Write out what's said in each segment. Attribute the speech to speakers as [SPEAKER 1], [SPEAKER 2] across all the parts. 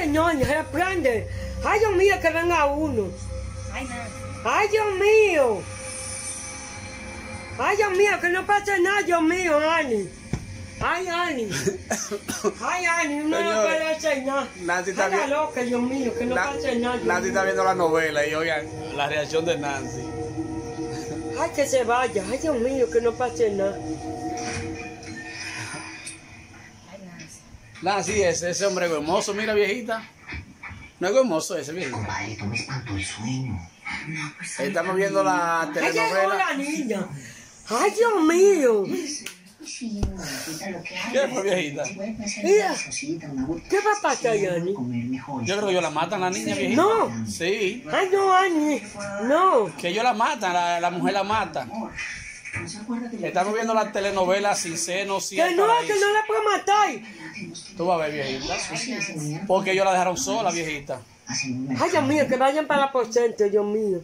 [SPEAKER 1] señor, reprende. Ay, Dios mío, que venga uno.
[SPEAKER 2] Ay,
[SPEAKER 1] Dios mío. Ay, Dios mío, que no pase nada, Dios mío, Ani. Ay, Ani. Ay, Ani, no puede hacer nada.
[SPEAKER 3] Nancy está bien.
[SPEAKER 1] loca, Dios mío, que no
[SPEAKER 3] Na-
[SPEAKER 1] pase nada.
[SPEAKER 3] Nancy está viendo la novela y oigan la reacción de Nancy.
[SPEAKER 1] Ay, que se vaya. Ay, Dios mío, que no pase nada.
[SPEAKER 2] Nancy.
[SPEAKER 3] Nancy, ese, ese hombre es hermoso, mira viejita. No es hermoso ese viejito.
[SPEAKER 4] Compadrito, me espantó el sueño.
[SPEAKER 3] Estamos viendo la telenovela.
[SPEAKER 1] niña. Ay, Dios mío.
[SPEAKER 4] Sí, lo que hay.
[SPEAKER 3] ¿Qué fue, viejita?
[SPEAKER 4] Hacer
[SPEAKER 1] Mira. ¿Qué va a pasar,
[SPEAKER 4] Sí,
[SPEAKER 1] Yani?
[SPEAKER 4] comer mejor.
[SPEAKER 3] Yo creo que yo la matan la niña viejita.
[SPEAKER 1] No.
[SPEAKER 3] Sí.
[SPEAKER 1] Ay, no, Ani. No.
[SPEAKER 3] Que ellos la matan, la, la mujer la mata.
[SPEAKER 4] Amor, ¿no se acuerda que le
[SPEAKER 3] Estamos viendo la telenovela Sin Seno, Sin
[SPEAKER 1] Que no, que no la puedo matar.
[SPEAKER 3] Tú vas a ver viejita. Porque ellos la dejaron sola, viejita.
[SPEAKER 1] Ay, Dios mío, que vayan para el aposento, Dios mío.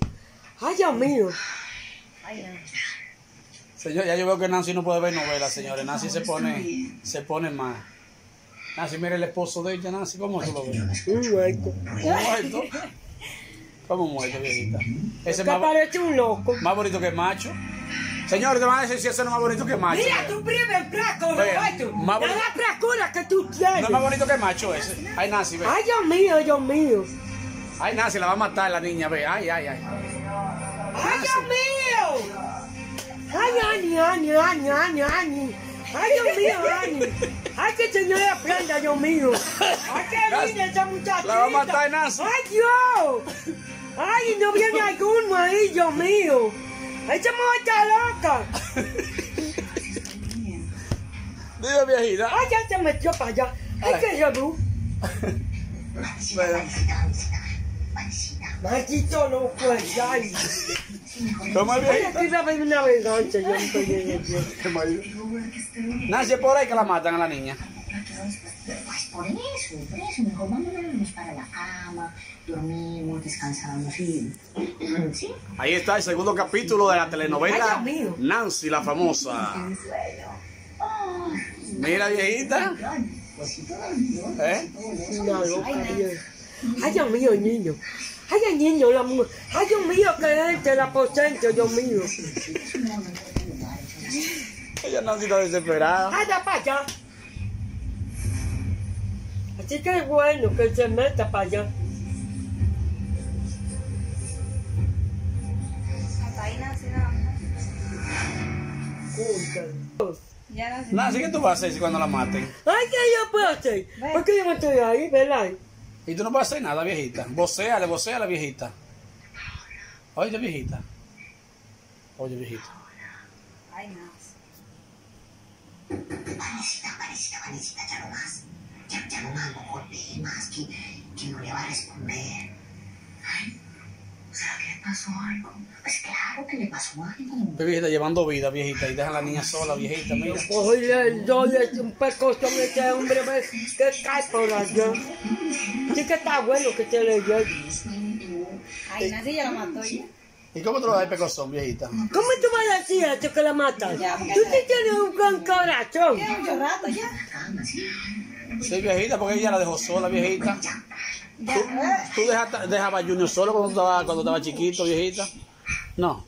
[SPEAKER 1] Ay, Dios mío.
[SPEAKER 3] Señor, ya yo veo que Nancy no puede ver novelas, señores. Nancy se pone, se pone más. Nancy, mira el esposo de ella, Nancy, ¿cómo tú lo ves?
[SPEAKER 1] Muerto.
[SPEAKER 3] Muerto. ¿Cómo muerto, viejita? Ese es
[SPEAKER 1] Que
[SPEAKER 3] más,
[SPEAKER 1] parece un loco.
[SPEAKER 3] más bonito que macho. Señores, te van a decir si ese no es más bonito que macho.
[SPEAKER 1] Mira, tu primer flaco,
[SPEAKER 3] Vea,
[SPEAKER 1] Roberto.
[SPEAKER 3] más
[SPEAKER 1] La
[SPEAKER 3] bonito.
[SPEAKER 1] flacura que tú
[SPEAKER 3] No
[SPEAKER 1] tienes.
[SPEAKER 3] es más bonito que macho ese. Ay, Nancy, ve.
[SPEAKER 1] Ay, Dios mío, Dios mío.
[SPEAKER 3] Ay, Nancy, la va a matar la niña, ve. Ay, ay, ay.
[SPEAKER 1] Ay, Dios mío. Ay, Ani, Ani, Ani, Ani, Ani. Ay, Dios mío, Ani. Ay, que el Señor le aprenda, Dios mío. Ay, qué linda esa muchachita.
[SPEAKER 3] La va a matar, Nancy.
[SPEAKER 1] Ay, Dios. Ay, no viene alguno ahí, Dios mío. Ay, esa mujer está loca.
[SPEAKER 3] Dime, viejita.
[SPEAKER 1] Ay, ya se metió para allá. Ay,
[SPEAKER 3] Ay.
[SPEAKER 1] qué rebú.
[SPEAKER 4] Vanesita, Vanesita, Vanesita, Vanesita.
[SPEAKER 1] Maldito loco, ay.
[SPEAKER 3] ¿Cómo es,
[SPEAKER 1] Ay,
[SPEAKER 3] viejita?
[SPEAKER 1] aquí va a haber una venganza, yo no estoy bien, Dios.
[SPEAKER 3] Nancy, es por ahí que la matan a la niña.
[SPEAKER 4] Pues por eso, por eso, mejor vámonos para la cama, dormimos, descansamos y... ¿Sí?
[SPEAKER 3] Ahí está el segundo capítulo de la telenovela
[SPEAKER 1] Ay.
[SPEAKER 3] Nancy, la famosa. Mira, viejita. ¿Eh?
[SPEAKER 1] Ay, Dios mío, niño. Ay, niño, la mujer. Ay, Dios mío, que es el aposento, Dios mío.
[SPEAKER 3] Ella Nancy está desesperada.
[SPEAKER 1] Ay, da para allá. Así que es bueno que se meta para allá.
[SPEAKER 2] Ya, Nancy.
[SPEAKER 3] Nancy, ¿qué tú vas a hacer cuando la maten?
[SPEAKER 1] Ay, ¿qué yo puedo hacer? ¿Por qué yo no estoy ahí, verdad?
[SPEAKER 3] Y tú no puedes hacer nada, viejita. Vocéale, vocéale, viejita. Oye, viejita. Oye, viejita.
[SPEAKER 2] Ay, Nancy.
[SPEAKER 4] Vanesita, Vanesita, Vanesita, ya no más. Ya, ya no no golpee más, que, que no le va a responder. Ay, ¿será que le pasó algo? Pues claro que le pasó algo.
[SPEAKER 3] Viejita llevando vida, viejita. Y deja a la niña sola, viejita. Mira.
[SPEAKER 1] Oye, yo le un pecozón a este hombre ves, que cae por allá. Sí que está bueno que te le llegue.
[SPEAKER 2] Ay, Nancy ya la mató ya.
[SPEAKER 3] ¿Y cómo tú le das el pecozón, viejita?
[SPEAKER 1] ¿Cómo tú vas a decir esto que la matas? Tú sí tienes un gran corazón.
[SPEAKER 2] Tiene mucho rato ya.
[SPEAKER 4] Sí.
[SPEAKER 3] Viejita, porque ella la dejó sola, viejita. ¿Tú, tú dejaste- dejabas a Junior solo cuando estaba, cuando estaba chiquito, viejita? No.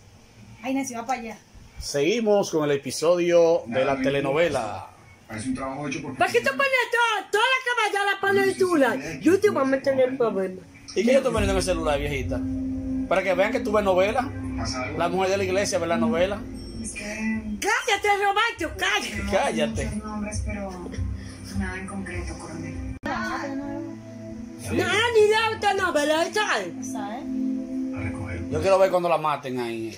[SPEAKER 2] Ay, Nancy, va para allá.
[SPEAKER 3] Seguimos con el episodio de la telenovela.
[SPEAKER 5] Parece un trabajo hecho por
[SPEAKER 1] ¿Para qué tú pones toda, toda la caballa la pones en tu lado? Yo te voy a meter en problemas.
[SPEAKER 3] ¿Y qué yo estoy poniendo en el celular, viejita? Para que vean que tú ves novela. La mujer de la iglesia ve la novela.
[SPEAKER 1] Cállate, Roberto, cállate.
[SPEAKER 3] Cállate.
[SPEAKER 6] Nada en concreto, coronel.
[SPEAKER 1] No, ni la otra novela, ¿sabes?
[SPEAKER 2] ¿Sabes?
[SPEAKER 5] A recoger.
[SPEAKER 3] Yo quiero ver cuando la maten ahí.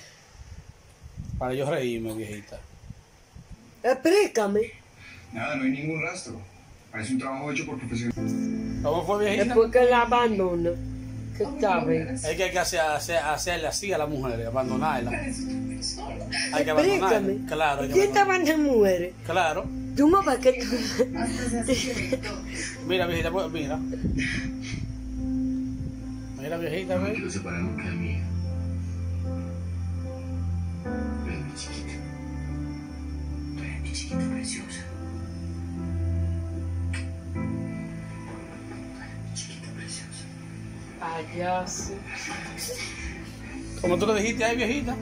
[SPEAKER 3] Para yo reírme, viejita.
[SPEAKER 1] Explícame.
[SPEAKER 5] Nada, no hay ningún rastro. Parece un trabajo hecho por profesionales.
[SPEAKER 3] ¿Cómo fue, viejita?
[SPEAKER 1] Después que la abandona. ¿Qué sabes?
[SPEAKER 3] Es que hay que hacer, hacer- hacerle así a la mujer, abandonarla. Hay que abandonarla.
[SPEAKER 1] Explícame.
[SPEAKER 3] Claro, hay que
[SPEAKER 1] ¿Quién
[SPEAKER 3] abandonarla.
[SPEAKER 1] estaban de mujeres?
[SPEAKER 3] Claro.
[SPEAKER 1] No tú...
[SPEAKER 3] Mira, viejita, pues, mira. Mira, viejita, ve.
[SPEAKER 5] quiero separar nunca de mí. Ven, mi chiquita.
[SPEAKER 4] Ven, mi chiquita preciosa. Ven, mi chiquita
[SPEAKER 1] Payaso.
[SPEAKER 3] Como tú le dijiste ahí, viejita.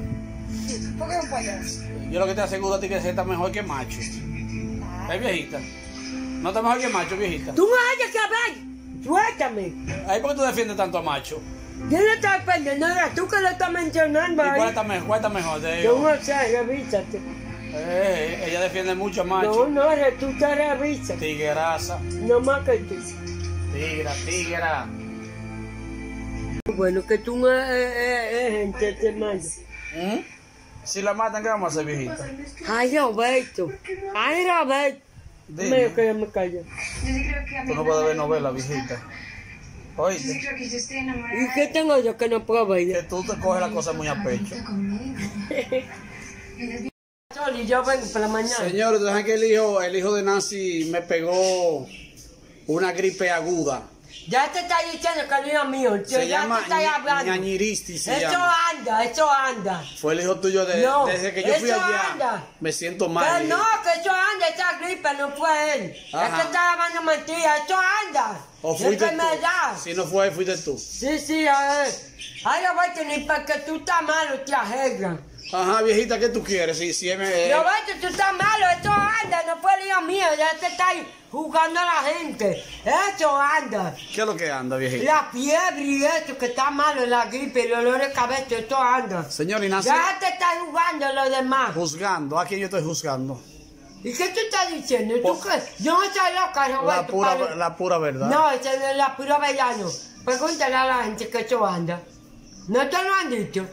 [SPEAKER 2] ¿Por qué un payaso?
[SPEAKER 3] Yo lo que te aseguro a ti que está mejor que macho. Es viejita. No está mejor que macho, viejita.
[SPEAKER 1] Tú me hayas que hablar. Suéltame.
[SPEAKER 3] Ahí por qué tú defiendes tanto a macho.
[SPEAKER 1] Yo no estoy defendiendo nada. Tú que lo estás mencionando
[SPEAKER 3] ¿Y cuál está mejor? ¿Cuál está mejor? Te
[SPEAKER 1] Yo no sé, revísate.
[SPEAKER 3] Eh, ella defiende mucho a
[SPEAKER 1] No,
[SPEAKER 3] macho.
[SPEAKER 1] no, re- tú te revisas.
[SPEAKER 3] Tigueraza.
[SPEAKER 1] No más que tú.
[SPEAKER 3] Tigra, tigra.
[SPEAKER 1] Bueno, que tú no eres eres gente de mayo.
[SPEAKER 3] ¿Mm? Si la matan, ¿qué vamos a hacer, viejita?
[SPEAKER 1] Ay, Roberto. Ay, Roberto.
[SPEAKER 3] Dime.
[SPEAKER 1] Medio que yo me callo.
[SPEAKER 6] Yo sí creo que a mí
[SPEAKER 3] Tú no puedes ver novela, viejita.
[SPEAKER 6] Yo sí
[SPEAKER 3] Oíste,
[SPEAKER 6] creo que yo estoy enamorada.
[SPEAKER 1] ¿Y qué tengo yo que no puedo
[SPEAKER 3] que
[SPEAKER 1] ver?
[SPEAKER 3] tú te coges la cosa muy a pecho.
[SPEAKER 1] Y yo vengo por la mañana.
[SPEAKER 3] Señores, ¿tú sabes que el hijo, el hijo de Nancy me pegó una gripe aguda?
[SPEAKER 1] Ya te está diciendo que no es mío. Yo
[SPEAKER 3] Se
[SPEAKER 1] ya
[SPEAKER 3] llama
[SPEAKER 1] te estoy hablando.
[SPEAKER 3] ñañiristi, se
[SPEAKER 1] Eso
[SPEAKER 3] llama.
[SPEAKER 1] anda, eso anda.
[SPEAKER 3] Fue el hijo tuyo de-
[SPEAKER 1] No,
[SPEAKER 3] desde que yo fui
[SPEAKER 1] eso
[SPEAKER 3] allá.
[SPEAKER 1] anda.
[SPEAKER 3] Me siento
[SPEAKER 1] Que
[SPEAKER 3] mal.
[SPEAKER 1] no, que eso anda, esa gripe no fue él. Es
[SPEAKER 3] Ajá.
[SPEAKER 1] que está hablando mentira, eso anda.
[SPEAKER 3] ¿O
[SPEAKER 1] Es
[SPEAKER 3] fuiste tú? Si no fue, fuiste tú.
[SPEAKER 1] Sí, sí, a ver. Ay, Roberto, ni porque tú estás malo te arreglan.
[SPEAKER 3] Ajá, viejita, ¿qué tú quieres? Si, si eh,
[SPEAKER 1] Roberto, tú estás malo, eso anda, no fue hijo mío, ya te está ahí jugando a la gente. Eso anda.
[SPEAKER 3] ¿Qué es lo que anda, viejita?
[SPEAKER 1] La fiebre y eso, que está malo, la gripe, el olor de cabeza, eso anda.
[SPEAKER 3] Señor Nancy,
[SPEAKER 1] Ya te estás jugando lo demás.
[SPEAKER 3] juzgando. ¿A quién yo estoy juzgando?
[SPEAKER 1] ¿Y qué tú estás diciendo? ¿Tú
[SPEAKER 3] Por-
[SPEAKER 1] qué? Yo no soy loca,
[SPEAKER 3] La
[SPEAKER 1] Roberto.
[SPEAKER 3] pura,
[SPEAKER 1] para-
[SPEAKER 3] la pura verdad.
[SPEAKER 1] No, esa es la pura verdad, no. Pregúntale a la gente que eso anda. No te lo han dicho.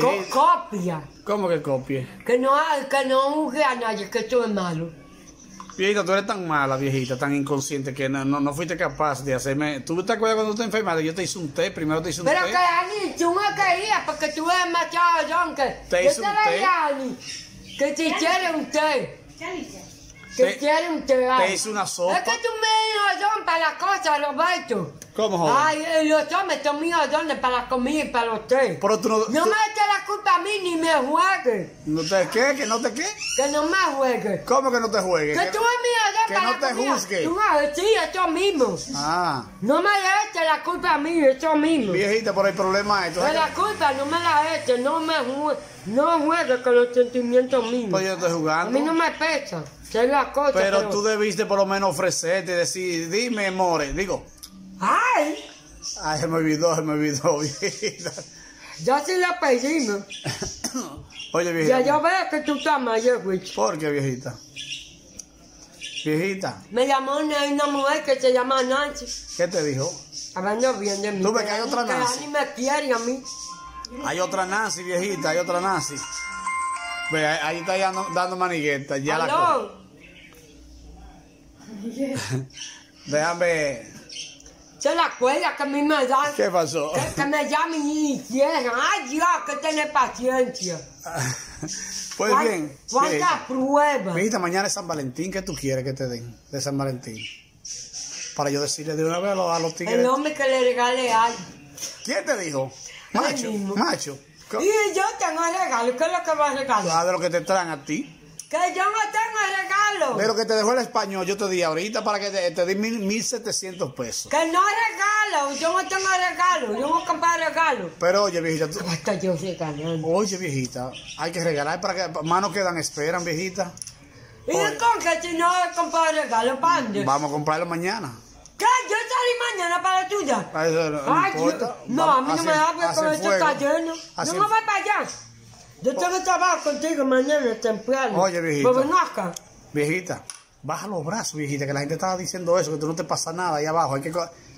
[SPEAKER 1] Co- copia.
[SPEAKER 3] ¿Cómo que copie?
[SPEAKER 1] Que no, que no juzgue a nadie, que eso es malo.
[SPEAKER 3] Viejita, tú eres tan mala, viejita, tan inconsciente que no, no, no fuiste capaz de hacerme. ¿Tú te acuerdas cuando tú te enfermaste? Yo te hice un té, primero te hice un
[SPEAKER 1] Pero
[SPEAKER 3] té.
[SPEAKER 1] que Ani, tú no querías porque tú eres demasiado donque.
[SPEAKER 3] Te
[SPEAKER 1] Yo
[SPEAKER 3] hice un
[SPEAKER 1] te
[SPEAKER 3] té.
[SPEAKER 1] veía, Ani, que si quieres un té. Que
[SPEAKER 3] Te-
[SPEAKER 1] quieres un té. ay.
[SPEAKER 3] hice una sopa.
[SPEAKER 1] Es que tú me don para las cosas, Roberto.
[SPEAKER 3] ¿Cómo, joven?
[SPEAKER 1] Ay, eh, los hombres son míos dones para la comida y para los té.
[SPEAKER 3] Pero tú no.
[SPEAKER 1] No
[SPEAKER 3] tú-
[SPEAKER 1] me eches la culpa a mí ni me juegues.
[SPEAKER 3] ¿No te qué? ¿Que no te qué?
[SPEAKER 1] Que no me juegues.
[SPEAKER 3] ¿Cómo que no te juegues?
[SPEAKER 1] Que
[SPEAKER 3] ¿Que-
[SPEAKER 1] tú eres mío don
[SPEAKER 3] que
[SPEAKER 1] para
[SPEAKER 3] no
[SPEAKER 1] la
[SPEAKER 3] te
[SPEAKER 1] comida.
[SPEAKER 3] juzgue.
[SPEAKER 1] Tú no, sí, eso mismo.
[SPEAKER 3] Ah,
[SPEAKER 1] No me eches la culpa a mí, eso mismo.
[SPEAKER 3] viejita, por el problema es.
[SPEAKER 1] Pero
[SPEAKER 3] sabes
[SPEAKER 1] la culpa no me la eches, no me jue- no juegues con los sentimientos
[SPEAKER 3] que-
[SPEAKER 1] míos.
[SPEAKER 3] Pues yo estoy
[SPEAKER 1] A
[SPEAKER 3] jugando.
[SPEAKER 1] mí no me pesa, la cosa.
[SPEAKER 3] Pero tú debiste por lo menos ofrecerte y decir, dime, more. Digo,
[SPEAKER 1] Ay,
[SPEAKER 3] ay, se me olvidó, se me olvidó, viejita.
[SPEAKER 1] ya sí la pedimos.
[SPEAKER 3] Oye,
[SPEAKER 1] Ya
[SPEAKER 3] viejita.
[SPEAKER 1] yo veo que tú estás mayor, güey.
[SPEAKER 3] ¿Por qué, viejita? Viejita,
[SPEAKER 1] Me llamó una, una mujer que se llama Nancy.
[SPEAKER 3] ¿qué te dijo?
[SPEAKER 1] Hablando bien de mí.
[SPEAKER 3] Tú ves que hay otra
[SPEAKER 1] Que
[SPEAKER 3] Nancy.
[SPEAKER 1] Ani me quiere a mí.
[SPEAKER 3] Hay otra Nancy, viejita, hay otra Nancy. Ve, ahí está dando, dando manigueta, ya la
[SPEAKER 1] Aló,
[SPEAKER 3] Déjame.
[SPEAKER 1] se la cuella que a mí me dan.
[SPEAKER 3] ¿Qué pasó?
[SPEAKER 1] Que, que me llamen y quieran. Ay, Dios, que tener paciencia.
[SPEAKER 3] Pues
[SPEAKER 1] ¿Cuán-
[SPEAKER 3] bien.
[SPEAKER 1] ¿Cuántas
[SPEAKER 3] viejita.
[SPEAKER 1] pruebas?
[SPEAKER 3] Viejita, mañana es San Valentín, ¿qué tú quieres que te den de San Valentín? Para yo decirle de una vez a los, a los
[SPEAKER 1] El
[SPEAKER 3] tigres.
[SPEAKER 1] hombre que le regale algo.
[SPEAKER 3] ¿Quién te dijo? Macho, macho.
[SPEAKER 1] Y yo tengo regalo. ¿Qué es lo que va a regalar?
[SPEAKER 3] De lo que te traen a ti.
[SPEAKER 1] Que yo no tengo regalo.
[SPEAKER 3] De lo que te dejó el español, yo te di ahorita para que te, te di mil, mil setecientos pesos.
[SPEAKER 1] Que no regalo. Yo no tengo regalo. Yo no comprar regalo.
[SPEAKER 3] Pero oye, viejita, tú-
[SPEAKER 1] Hasta yo regalando.
[SPEAKER 3] oye, viejita, hay que regalar para que manos quedan, esperan, viejita.
[SPEAKER 1] ¿Y con que si no he comprado regalo, ¿para?
[SPEAKER 3] Vamos a comprarlo mañana.
[SPEAKER 1] ¿Qué? Yo salí mañana para la tuya.
[SPEAKER 3] A eso no, no
[SPEAKER 1] Ay,
[SPEAKER 3] importa.
[SPEAKER 1] yo- no, a mí no me hable
[SPEAKER 3] hace
[SPEAKER 1] con esto está lleno. No me voy para allá. Yo tengo trabajo contigo mañana temprano.
[SPEAKER 3] Oye.
[SPEAKER 1] Pues ven acá.
[SPEAKER 3] Viejita, baja los brazos, viejita, que la gente estaba diciendo eso, que tú no te pasa nada ahí abajo. Hay que,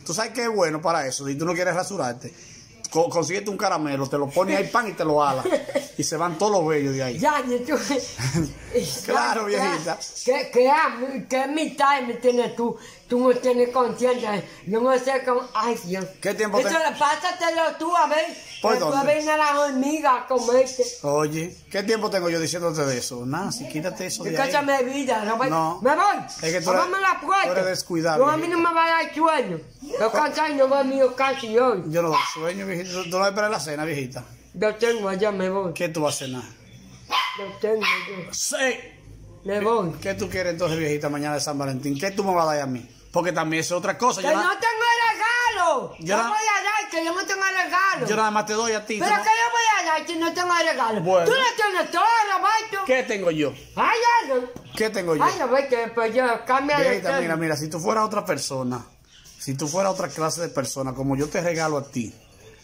[SPEAKER 3] tú sabes que es bueno para eso, si tú no quieres rasurarte. Co- consíguete un caramelo, te lo pones ahí pan y te lo ala. Y se van todos los vellos de ahí.
[SPEAKER 1] Ya, yo tú.
[SPEAKER 3] Claro, viejita.
[SPEAKER 1] ¿Qué, qué, qué mitad me tienes tú? Tú no tienes conciencia. Yo no sé cómo. Ay, Dios.
[SPEAKER 3] ¿Qué tiempo
[SPEAKER 1] Eso
[SPEAKER 3] te-
[SPEAKER 1] pásatelo tú a ver.
[SPEAKER 3] ¿Por
[SPEAKER 1] que tú
[SPEAKER 3] dónde?
[SPEAKER 1] ven a las hormigas a comerte.
[SPEAKER 3] Oye, ¿qué tiempo tengo yo diciéndote de eso? Nancy, quítate eso
[SPEAKER 1] ¿Qué
[SPEAKER 3] de
[SPEAKER 1] cosa
[SPEAKER 3] ahí.
[SPEAKER 1] me vida? No, voy-
[SPEAKER 3] No.
[SPEAKER 1] Me voy.
[SPEAKER 3] Es que tú eres-
[SPEAKER 1] la puerta.
[SPEAKER 3] tú eres descuidado,
[SPEAKER 1] No, a mí no me va a dar sueño. Yo cansado y no voy mío casi hoy.
[SPEAKER 3] Yo no doy sueño, viejita. Tú tú no esperas la cena, viejita.
[SPEAKER 1] Yo tengo allá, me voy.
[SPEAKER 3] ¿Qué tú vas a cenar?
[SPEAKER 1] Yo tengo, yo.
[SPEAKER 3] Sí.
[SPEAKER 1] Me voy.
[SPEAKER 3] ¿Qué tú quieres entonces, viejita, mañana de San Valentín? ¿Qué tú me vas a dar a mí? Porque también es otra cosa.
[SPEAKER 1] ¡Que
[SPEAKER 3] yo
[SPEAKER 1] no tengo regalo!
[SPEAKER 3] Yo na-
[SPEAKER 1] voy a dar que yo no tengo regalo.
[SPEAKER 3] Yo nada más te doy a ti.
[SPEAKER 1] Pero
[SPEAKER 3] no-
[SPEAKER 1] que yo voy a dar si no tengo regalo.
[SPEAKER 3] Bueno.
[SPEAKER 1] Tú no tienes todo, Roberto.
[SPEAKER 3] ¿Qué tengo yo?
[SPEAKER 1] Ay, ay,
[SPEAKER 3] ¿Qué tengo yo?
[SPEAKER 1] ay, Roberto, pues yo cambia de tema.
[SPEAKER 3] mira, mira, si tú fueras otra persona, si tú fueras otra clase de persona, como yo te regalo a ti,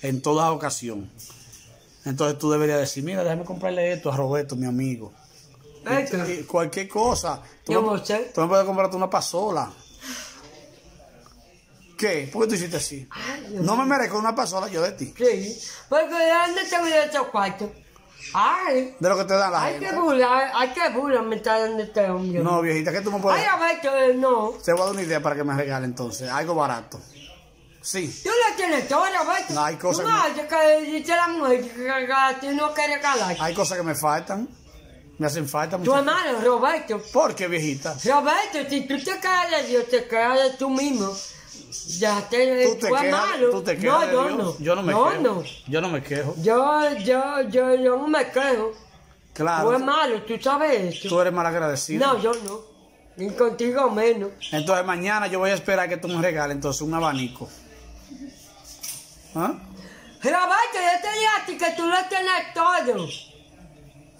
[SPEAKER 3] en toda ocasión, entonces tú deberías decir, mira, déjame comprarle esto a Roberto, mi amigo.
[SPEAKER 1] Esto.
[SPEAKER 3] Y cualquier cosa. Tú,
[SPEAKER 1] Yo
[SPEAKER 3] me,
[SPEAKER 1] no sé.
[SPEAKER 3] tú me puedes comprarte una pasola. ¿Qué? ¿Por qué tú hiciste así? No me merezco una pasola yo de ti.
[SPEAKER 1] Sí, porque ¿de dónde tengo yo esos cuartos? Ay,
[SPEAKER 3] De lo que te da la
[SPEAKER 1] hay que
[SPEAKER 3] gente.
[SPEAKER 1] burlar, hay que burlar me está dando este hombre.
[SPEAKER 3] No, viejita, que tú me
[SPEAKER 1] Ay,
[SPEAKER 3] puedes...
[SPEAKER 1] Roberto, eh, no.
[SPEAKER 3] Te voy a dar una idea para que me regale entonces. Algo barato. Sí.
[SPEAKER 1] Tú lo tienes todo, Roberto.
[SPEAKER 3] No, hay cosas
[SPEAKER 1] Tú no, que dice la mujer que que- que no quiere regalar.
[SPEAKER 3] Hay cosas que me faltan. Me hacen falta
[SPEAKER 1] Tu
[SPEAKER 3] muchas
[SPEAKER 1] hermano, Roberto.
[SPEAKER 3] ¿Por qué, viejita?
[SPEAKER 1] Roberto, si tú te de Dios, te quedas de tú mismo. Ya te
[SPEAKER 3] Tú te tú te quejas
[SPEAKER 1] No,
[SPEAKER 3] de
[SPEAKER 1] yo
[SPEAKER 3] Dios.
[SPEAKER 1] no.
[SPEAKER 3] Yo no me quejo.
[SPEAKER 1] no.
[SPEAKER 3] Yo no me quejo.
[SPEAKER 1] Yo, yo, yo, yo no me quejo. Tú
[SPEAKER 3] Claro.
[SPEAKER 1] es malo, tú sabes eso.
[SPEAKER 3] Tú eres mal agradecido.
[SPEAKER 1] No, yo no. Ni contigo menos.
[SPEAKER 3] Entonces mañana yo voy a esperar que tú me regales entonces un abanico. ¿Ah?
[SPEAKER 1] Roberto, yo te dije a ti que tú lo tienes todo.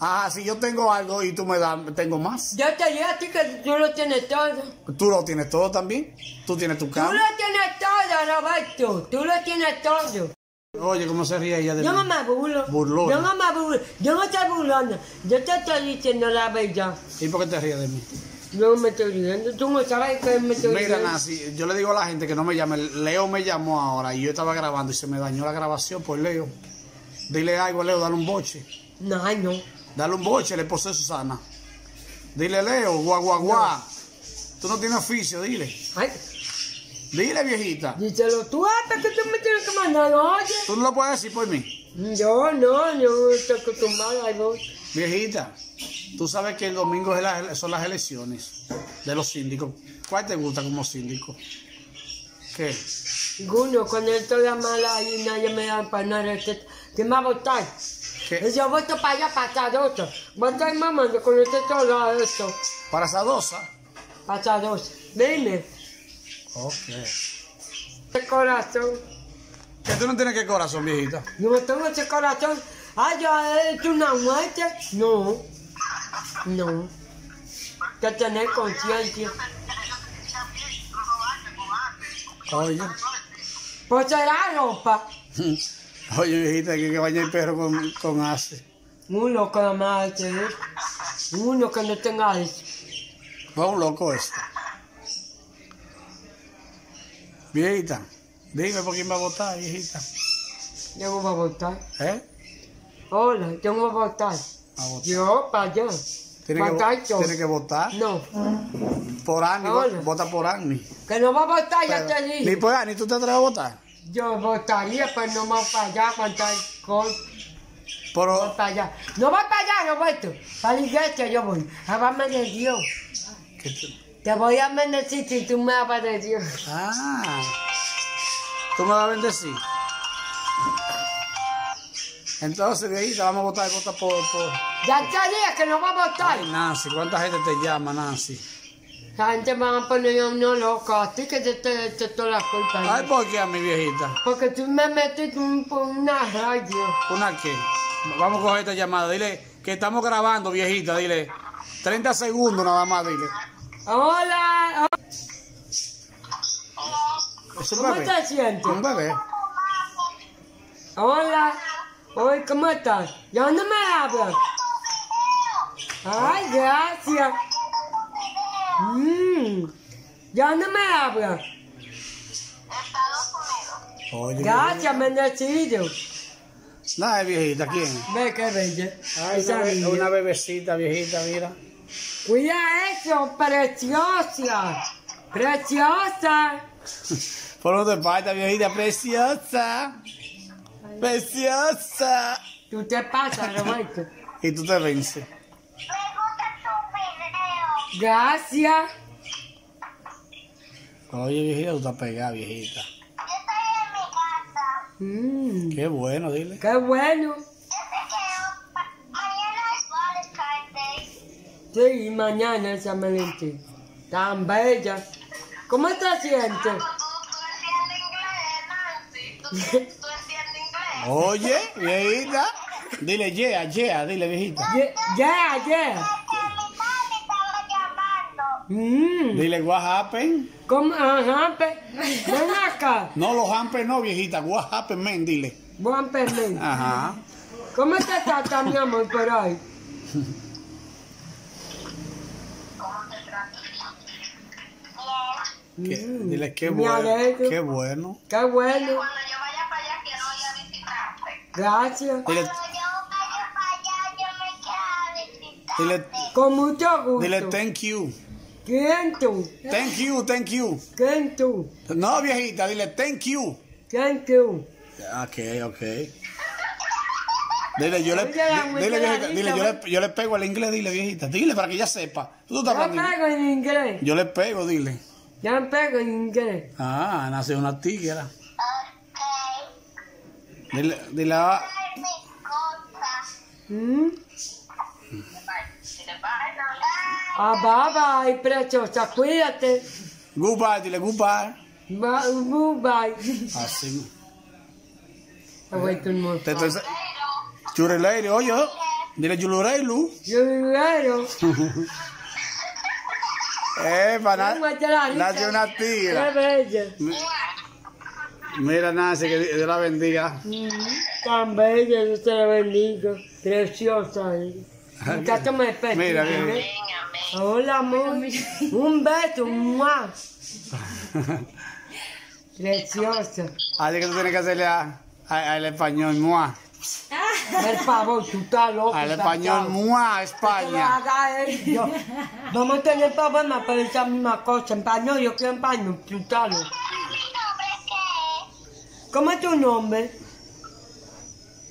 [SPEAKER 3] Ah, si yo tengo algo y tú me das, tengo más.
[SPEAKER 1] Yo te dije a ti que tú lo tienes todo.
[SPEAKER 3] Tú lo tienes todo también. Tú tienes tu
[SPEAKER 1] Tú
[SPEAKER 3] cama.
[SPEAKER 1] lo tienes todo, Roberto. Tú lo tienes todo.
[SPEAKER 3] Oye, ¿cómo se ríe ella de
[SPEAKER 1] Yo
[SPEAKER 3] mí?
[SPEAKER 1] no me burlo.
[SPEAKER 3] Burlona.
[SPEAKER 1] Yo no me burlo. Yo no estoy burlando. Yo te estoy diciendo la verdad.
[SPEAKER 3] ¿Y por qué te ríes de mí?
[SPEAKER 1] Yo no me estoy riendo. Tú no sabes que me estoy
[SPEAKER 3] Mira,
[SPEAKER 1] riendo.
[SPEAKER 3] Nancy, yo le digo a la gente que no me llame. Leo me llamó ahora y yo estaba grabando y se me dañó la grabación por Leo. Dile algo Leo, dale un boche.
[SPEAKER 1] No, no.
[SPEAKER 3] Dale un boche, le posee Susana. Dile, Leo, guau. Tú no tienes oficio, dile.
[SPEAKER 1] Ay,
[SPEAKER 3] Dile, viejita.
[SPEAKER 1] díselo tú hasta que tú me tienes que mandar, oye.
[SPEAKER 3] Tú no lo puedes decir por mí.
[SPEAKER 1] Yo no, yo estoy acostumbrada a vos.
[SPEAKER 3] Viejita, tú sabes que el domingo es la- son las elecciones de los síndicos. ¿Cuál te gusta como síndico? ¿Qué?
[SPEAKER 1] Guno, cuando estoy la mala y nadie me da para nada, este- ¿quién me va a votar?
[SPEAKER 3] ¿Qué?
[SPEAKER 1] Yo voto para allá, para Sadosa. Voy a estar mamando con este todo esto.
[SPEAKER 3] Para Sadosa.
[SPEAKER 1] Para Sadosa. Dime,
[SPEAKER 3] Ok.
[SPEAKER 1] este corazón.
[SPEAKER 3] ¿Que tú no tienes qué corazón, viejita?
[SPEAKER 1] Yo no tengo ese corazón. Ay, yo he hecho una muerte. No. No. Que tener conciencia.
[SPEAKER 3] Oye.
[SPEAKER 1] Pues será ropa.
[SPEAKER 3] Oye, viejita, que, que baña el perro con, con ace.
[SPEAKER 1] Uno que no me hace, ¿eh? Uno que no tenga eso.
[SPEAKER 3] Fue un loco este. Viejita, dime por quién va a votar, viejita.
[SPEAKER 1] Yo voy a votar.
[SPEAKER 3] ¿Eh?
[SPEAKER 1] Hola, yo voy a votar.
[SPEAKER 3] A votar.
[SPEAKER 1] Yo para allá.
[SPEAKER 3] Tiene que,
[SPEAKER 1] Votar
[SPEAKER 3] vo-
[SPEAKER 1] yo.
[SPEAKER 3] tiene que votar.
[SPEAKER 1] No,
[SPEAKER 3] Por Ani, vota por Ani.
[SPEAKER 1] que no va a votar, ya te
[SPEAKER 3] Ni
[SPEAKER 1] dije.
[SPEAKER 3] por Ani, ¿tú te atreves a votar?
[SPEAKER 1] Yo votaría, pero no voy para allá con tal cosa.
[SPEAKER 3] Pero,
[SPEAKER 1] Voy para allá. No voy para allá, Roberto. Para la iglesia yo voy. Háblame de Dios.
[SPEAKER 3] tú-
[SPEAKER 1] Te voy a bendecir si tú me hablas de Dios.
[SPEAKER 3] Ah, tú me vas a bendecir. Entonces, viejita, vamos a votar, vota por, por...
[SPEAKER 1] Ya te dije que no va a votar.
[SPEAKER 3] Ay, Nancy, ¿cuánta gente te llama, Nancy?
[SPEAKER 1] La gente me va a poner a uno loco. Así que te te te toda la culpa.
[SPEAKER 3] Ay, ¿por qué a mi viejita?
[SPEAKER 1] Porque tú me metiste un- por una radio.
[SPEAKER 3] ¿Una qué? Vamos a coger esta llamada. Dile que estamos grabando, viejita. Dile 30 segundos nada más, dile.
[SPEAKER 1] Hola.
[SPEAKER 3] Es un
[SPEAKER 1] ¿Cómo
[SPEAKER 3] bebé.
[SPEAKER 1] te sientes?
[SPEAKER 3] Un bebé.
[SPEAKER 1] Hola. Hoy, ¿cómo estás? ¿Ya no me hablas? Ay, gracias. Ya no me hablas.
[SPEAKER 3] Oye,
[SPEAKER 1] Gracias, bendecido.
[SPEAKER 3] Nada, viejita, ¿quién?
[SPEAKER 1] Ve qué bella.
[SPEAKER 3] Ay,
[SPEAKER 1] Esa
[SPEAKER 3] una, be-
[SPEAKER 1] niña.
[SPEAKER 3] una bebecita, viejita, mira.
[SPEAKER 1] Cuida eso, preciosa. Preciosa.
[SPEAKER 3] Por no te falta, viejita, preciosa. Preciosa.
[SPEAKER 1] Tú te pasas, Roberto.
[SPEAKER 3] Y tú te vences.
[SPEAKER 1] Gracias.
[SPEAKER 3] Oye, viejita, tú estás pegada, viejita.
[SPEAKER 1] Mm,
[SPEAKER 3] Qué bueno, dile.
[SPEAKER 1] qué bueno. Sí, mañana es San Valentín. Tan bella. ¿Cómo te sientes?
[SPEAKER 3] Oye, viejita. Dile yeah, yeah, dile viejita.
[SPEAKER 1] Ye- Yeah, yeah. Mm.
[SPEAKER 3] Dile what happened.
[SPEAKER 1] ¿Cómo? Ajá, ven acá.
[SPEAKER 3] No, los hampers no, viejita. What happened, man, dile.
[SPEAKER 1] Buen permiso.
[SPEAKER 3] Ajá.
[SPEAKER 1] ¿Cómo te trata mi amor por hoy?
[SPEAKER 3] Que- dile qué
[SPEAKER 1] Mm. Me
[SPEAKER 3] bueno.
[SPEAKER 1] alegro.
[SPEAKER 3] Qué bueno.
[SPEAKER 1] Qué bueno.
[SPEAKER 4] Cuando yo vaya para allá, quiero ir a visitarte.
[SPEAKER 1] Gracias.
[SPEAKER 3] Dile,
[SPEAKER 4] Cuando yo vaya para allá, yo me quiero visitar.
[SPEAKER 3] dile,
[SPEAKER 1] Con mucho gusto.
[SPEAKER 3] dile thank you.
[SPEAKER 1] ¿Quién tú?
[SPEAKER 3] Thank you, thank you.
[SPEAKER 1] ¿Quién tú?
[SPEAKER 3] No, viejita, dile thank you.
[SPEAKER 1] ¿Quién tú?
[SPEAKER 3] Ok, ok. Dile, yo le, dile, viejita, dile, yo le, yo le pego al inglés, dile, viejita. Dile para que ella sepa. Tú estás
[SPEAKER 1] Yo
[SPEAKER 3] inglés.
[SPEAKER 1] pego en inglés.
[SPEAKER 3] Yo le pego, dile.
[SPEAKER 1] Yo pego en inglés.
[SPEAKER 3] Ah, nació una tigra. Dile, dile, ah,
[SPEAKER 1] ¿Mm? Ah, bye bye, preciosa. Cuídate.
[SPEAKER 3] goodbye, dile goodbye.
[SPEAKER 1] Bye, Goodbye.
[SPEAKER 3] Así. Te estoy... Chureleiru, oye, dile chureleiru.
[SPEAKER 1] Yo vivero.
[SPEAKER 3] Eh, para nació una
[SPEAKER 1] Qué
[SPEAKER 3] tigra.
[SPEAKER 1] bella.
[SPEAKER 3] Mira, Nancy, que Dios la bendiga.
[SPEAKER 1] Mm, Tan bella, Dios te la bendiga. Preciosa. eh. Muchacho me espera.
[SPEAKER 3] Mira, mira.
[SPEAKER 1] Hola, amor. Un beso. ¡mua! Preciosa.
[SPEAKER 3] Así que tú tienes que hacerle a- a- al español, mua.
[SPEAKER 1] Por favor, tú estás loco.
[SPEAKER 3] Al
[SPEAKER 1] estás
[SPEAKER 3] español, mua,
[SPEAKER 1] Que lo
[SPEAKER 3] España.
[SPEAKER 1] haga él. Yo- Vamos a tener problemas por esa misma cosa. En español, yo quiero en español. Tú estás loco. ¿Cómo es tu nombre?
[SPEAKER 4] Es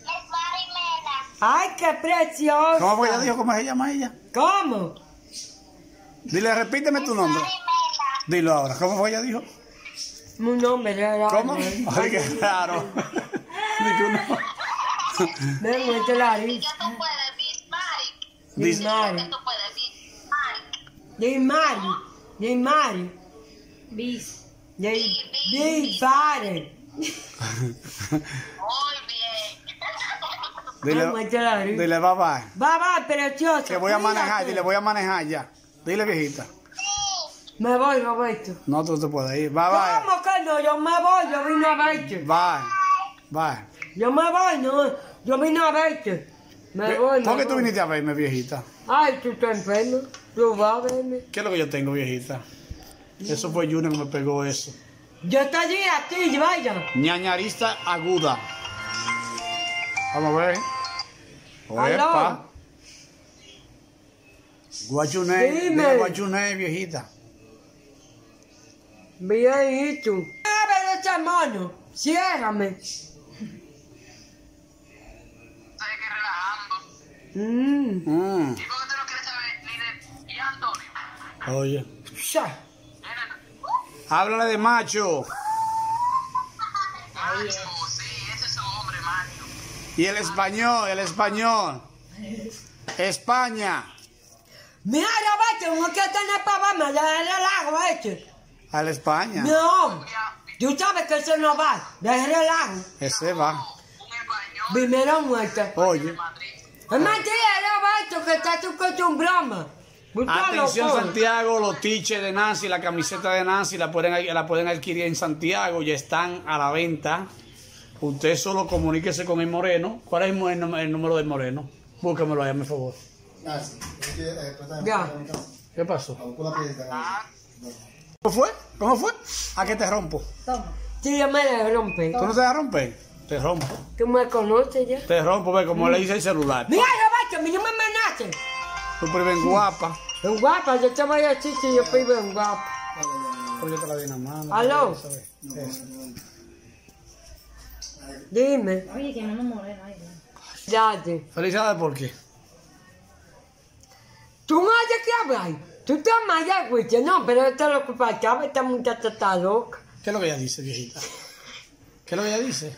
[SPEAKER 4] Marimela.
[SPEAKER 1] ¡Ay, qué preciosa!
[SPEAKER 3] ¿Cómo fue que ella dijo? ¿Cómo se llama ella?
[SPEAKER 1] ¿Cómo?
[SPEAKER 3] Dile, repíteme tu nombre. Dilo ahora. ¿Cómo fue ella dijo?
[SPEAKER 1] Mi nombre era.
[SPEAKER 3] ¿Cómo? Ay, qué raro. Digo, no.
[SPEAKER 1] Ven, muéstrate la nariz.
[SPEAKER 4] Tú puedes, Miss Mari.
[SPEAKER 1] Di Mari.
[SPEAKER 4] Tú puedes, Miss Mari.
[SPEAKER 6] Bis.
[SPEAKER 1] Di Di Mari.
[SPEAKER 4] Muy bien.
[SPEAKER 3] Dile, dile, bye bye.
[SPEAKER 1] Bye bye, preciosa.
[SPEAKER 3] Que voy a manejar, dile, voy a manejar ya. Dile, viejita.
[SPEAKER 1] Me voy, Roberto.
[SPEAKER 3] No, tú te puedes ir. Bye, bye.
[SPEAKER 1] ¿Cómo que no? Yo me voy, yo vine a verte.
[SPEAKER 3] Bye. Bye.
[SPEAKER 1] Yo me voy, no. Yo vine a verte. Me voy,
[SPEAKER 3] ¿Por qué tú viniste a verme, viejita?
[SPEAKER 1] Ay, tú estás enfermo. Tú vas a verme.
[SPEAKER 3] ¿Qué es lo que yo tengo, viejita? Eso fue Junior que me pegó eso.
[SPEAKER 1] Yo estoy allí a ti, vaya.
[SPEAKER 3] Ñañarista aguda. Vamos a ver.
[SPEAKER 1] Aló.
[SPEAKER 3] Oepa. What you name?
[SPEAKER 1] Dime.
[SPEAKER 3] Dile what you name, viejita.
[SPEAKER 1] Bien, ¿y tú? A ver ese mono. Ciérrame. Mmm.
[SPEAKER 3] Mm. Oye.
[SPEAKER 1] Ya.
[SPEAKER 3] Háblale de macho. Y el español, el español. España.
[SPEAKER 1] Mira, Roberto, no quiero tener para verme, ya el relajo este.
[SPEAKER 3] Al España.
[SPEAKER 1] No. Tú sabes que eso no va. De relajo.
[SPEAKER 3] Ese va.
[SPEAKER 1] Primero muerte.
[SPEAKER 3] Oye.
[SPEAKER 1] Es mentira, Roberto, que con tu broma. Busca
[SPEAKER 3] Atención
[SPEAKER 1] loco.
[SPEAKER 3] Santiago, los tiches de Nancy, la camiseta de Nancy la pueden, la pueden adquirir en Santiago, ya están a la venta. Usted solo comuníquese con el Moreno. ¿Cuál es el, el el número del Moreno? Búscamelo ahí, por favor.
[SPEAKER 7] Ah, sí. Es que, eh, préstame,
[SPEAKER 1] Ya.
[SPEAKER 7] mi.
[SPEAKER 3] ¿Qué pasó?
[SPEAKER 7] La
[SPEAKER 1] Ah.
[SPEAKER 3] ¿Cómo fue? ¿Cómo fue? ¿A qué te rompo?
[SPEAKER 6] Toma.
[SPEAKER 1] Sí, yo me la rompe.
[SPEAKER 3] ¿Tú no te vas a romper? Te rompo.
[SPEAKER 1] Tú me conoces ya.
[SPEAKER 3] Te rompo, ve como le dice el celular.
[SPEAKER 1] Mira, Roberto, a mí no me amenaces.
[SPEAKER 3] Tú priven guapa.
[SPEAKER 1] En guapa, yo te voy a decir si yo vivo en guapa.
[SPEAKER 3] Pues yo te la di en la mano.
[SPEAKER 1] Aló.
[SPEAKER 3] Eso.
[SPEAKER 1] Dime,
[SPEAKER 6] Oye, que no me no.
[SPEAKER 1] date.
[SPEAKER 3] Felicidades, ¿por qué?
[SPEAKER 1] ¿Tú no oyes que hablar? Tú te amas güey. No, pero esto es lo que faltaba. Esta muchacha está loca.
[SPEAKER 3] ¿Qué es lo que ella dice, viejita? ¿Qué es lo que ella dice?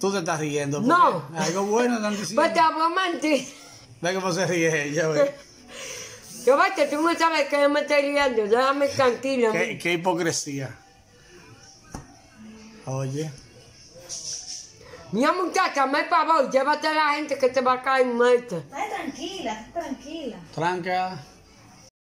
[SPEAKER 3] Tú te estás riendo.
[SPEAKER 1] No.
[SPEAKER 3] Algo bueno están diciendo.
[SPEAKER 1] Pues te hablo mentir.
[SPEAKER 3] Ve cómo se ríe ella, ve.
[SPEAKER 1] Roberto, tú no sabes que yo me estoy riendo. Déjame tranquilo.
[SPEAKER 3] Qué, qué hipocresía. Oye.
[SPEAKER 1] Mira muchacha, me favor, llévate a la gente que te va a caer muerta.
[SPEAKER 2] Ay, tranquila, tranquila.
[SPEAKER 3] Tranca.